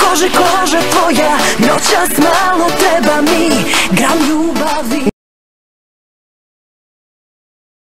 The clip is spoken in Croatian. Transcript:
kože, kože tvoja Noćas malo treba mi Gram ljubavi.